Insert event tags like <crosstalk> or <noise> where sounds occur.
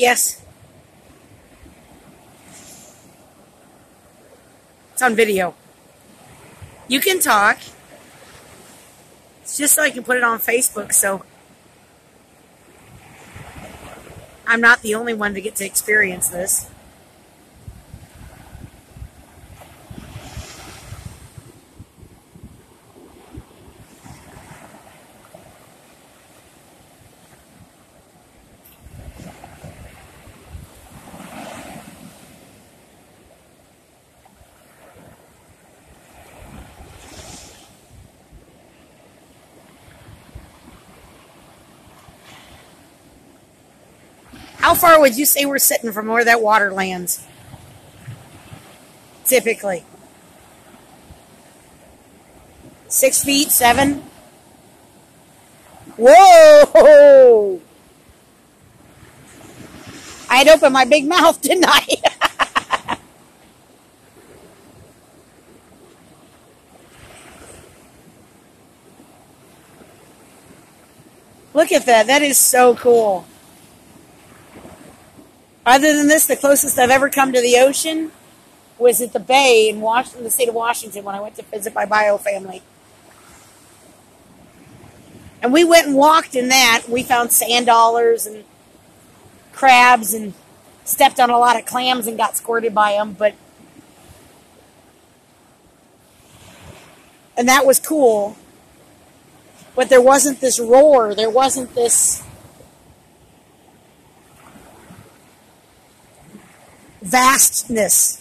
Yes. It's on video. You can talk. It's just so I can put it on Facebook, so I'm not the only one to get to experience this. How far would you say we're sitting from where that water lands? Typically. Six feet, seven? Whoa! I'd open my big mouth, <laughs> didn't I? Look at that. That is so cool. Other than this, the closest I've ever come to the ocean was at the bay in Washington, the state of Washington when I went to visit my bio family. And we went and walked in that. We found sand dollars and crabs and stepped on a lot of clams and got squirted by them, but and that was cool. But there wasn't this roar, there wasn't this vastness